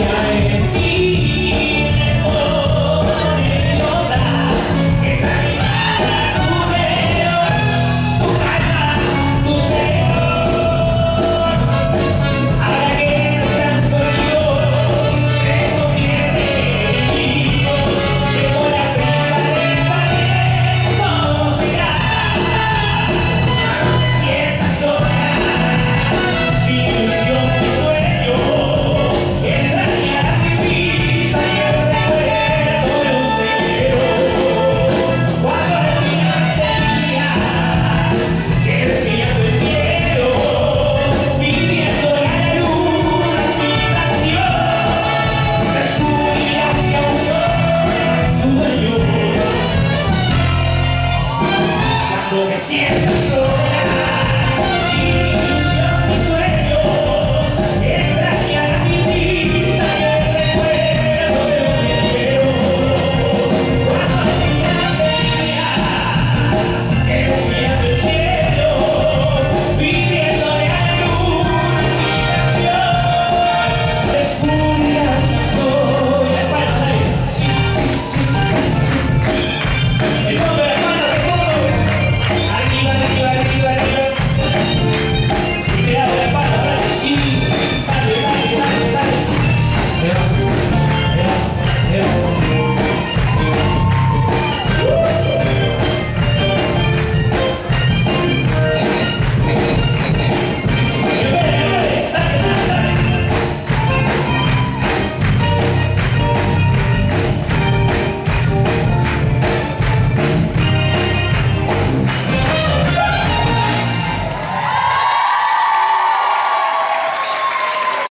behind. 多谢。